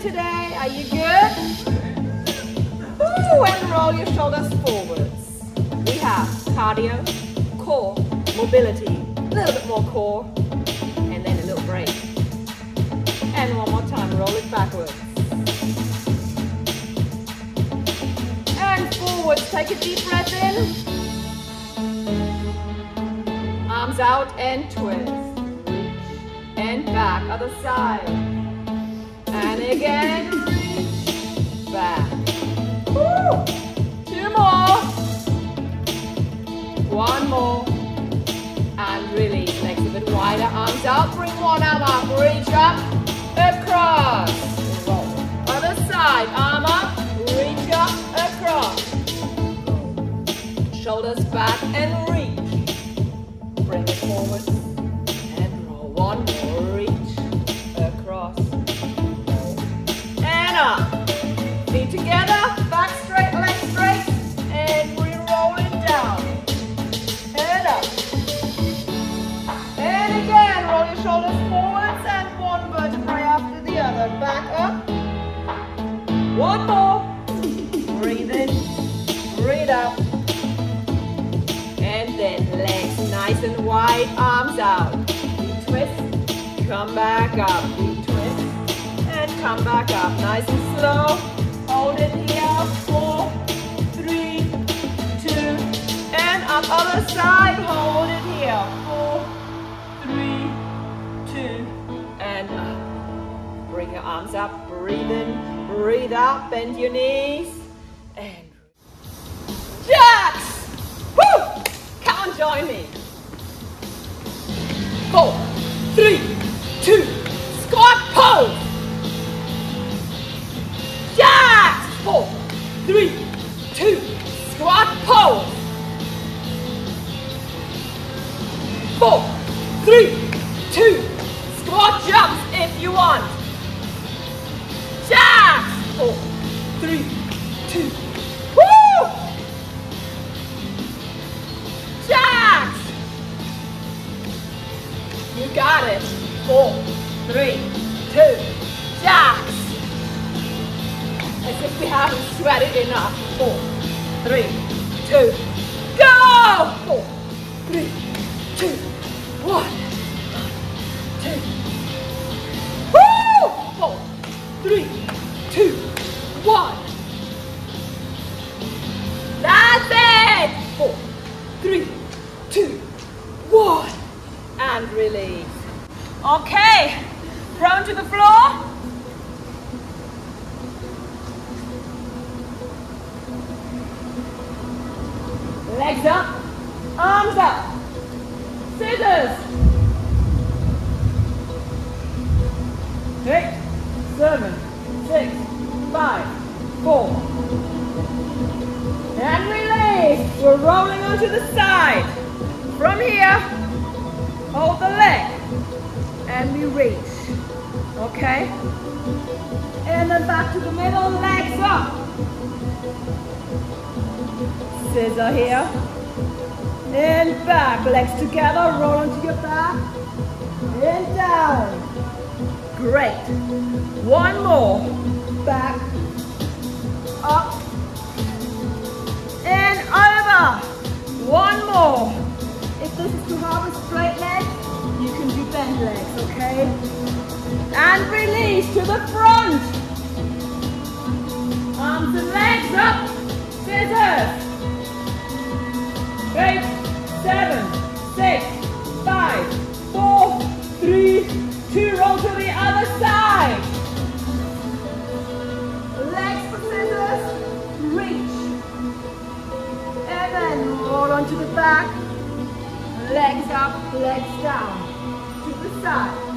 today? Are you good? Ooh, and roll your shoulders forwards. We have cardio, core, mobility, a little bit more core, and then a little break. And one more time, roll it backwards. And forwards, take a deep breath in. Arms out and twist. And back, other side. And again, back. Woo. Two more. One more. And release. Legs a bit wider. Arms out. Bring one arm up. Reach up. Across. Other side. Arm up. Reach up. Across. Shoulders back and reach. Bring it forward. Shoulders forwards and one vertebrae after the other. Back up. One more. Breathe in. Breathe out. And then legs nice and wide, arms out. We twist. Come back up. We twist. And come back up. Nice and slow. Hold it here. Four, three, two, and up other side. Hold it here. Arms up. Breathe in. Breathe out. Bend your knees. And jacks. Woo! Come on, join me. Four, three, two, woo! Jacks. You got it. Four, three, two, jacks. As if we haven't sweated enough. Four, three, two, Legs up, arms up, scissors. Eight, seven, six, five, four. And release. We're rolling onto the side. From here, hold the leg. And we reach. Okay? And then back to the middle, legs up. Scissor here. And back, legs together, roll onto your back. And down. Great. One more. Back, up, and over. One more. If this is too hard with straight legs, you can do bent legs, okay? And release to the front. Arms and legs up. Scissors. Eight, seven, six, five, four, three, two. Roll to the other side. Legs for scissors. Reach. And then roll onto the back. Legs up, legs down. To the side.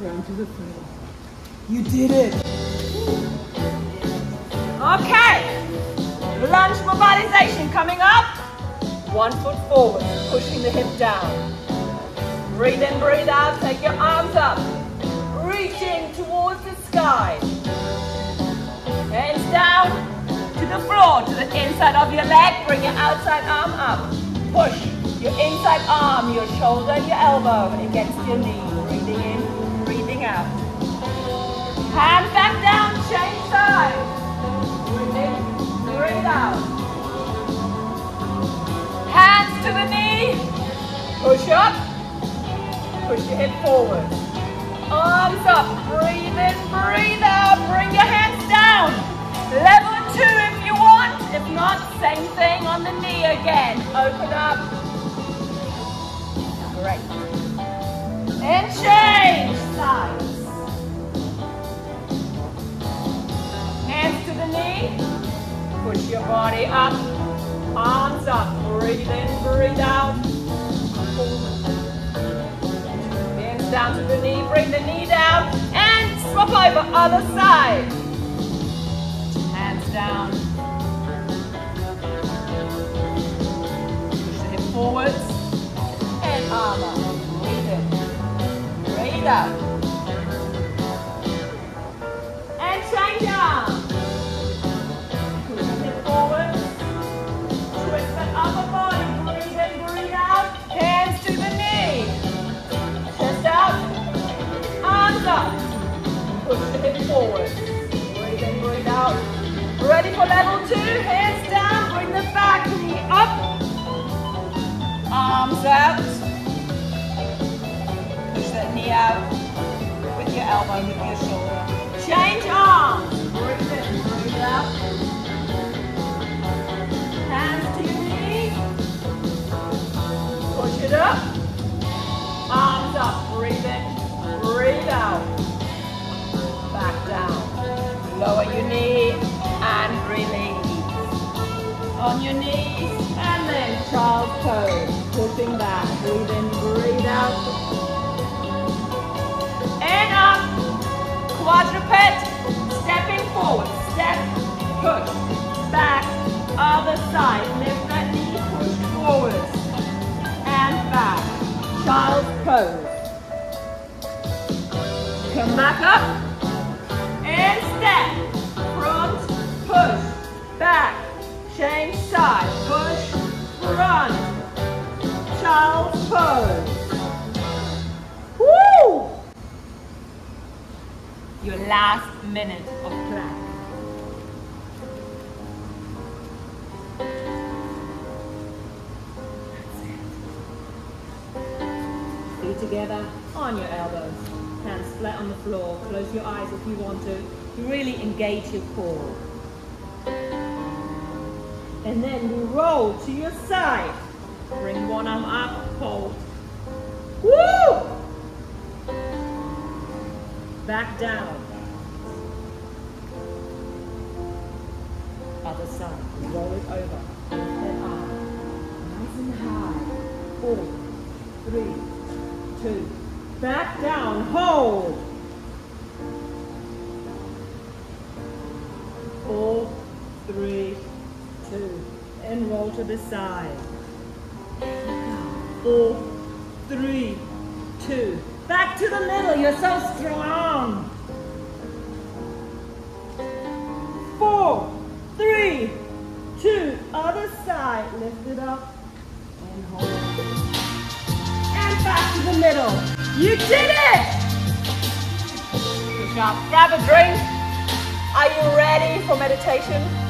You did it. Okay. Lunge mobilization coming up. One foot forward, pushing the hip down. Breathe in, breathe out, take your arms up. Reaching towards the sky. Hands down to the floor, to the inside of your leg. Bring your outside arm up. Push your inside arm, your shoulder, and your elbow against your knee. Out. Hand back down, change side. Breathe in, breathe out. Hands to the knee. Push up. Push your head forward. Arms up. Breathe in, breathe out. Bring your hands down. Level two if you want. If not, same thing on the knee again. Open up. Great. And change other side. Hands down. Push the hip forwards. And arm up. Breathe in. Breathe out. Level two. Hands down. Bring the back knee up. Arms out. Push that knee out with your elbow, with your shoulder. Change arms. Other side. Lift that knee. Push forward. And back. Child's pose. Come back up. And step. Front. Push. Back. Change side. Push. Front. Child's pose. Woo! Your last minute of plank. Together on your elbows. Hands flat on the floor. Close your eyes if you want to. Really engage your core. And then we roll to your side. Bring one arm up, hold. Woo! Back down. Other side. Roll it over. Lift arm. Nice and high. Four, three, two. Back down. Hold. Four, three, two. And roll to the side. Four, three, two. Back to the middle. You're so strong. Four, three, two. Other side. side. Lift it up the middle. You did it! Good job. Grab a drink. Are you ready for meditation?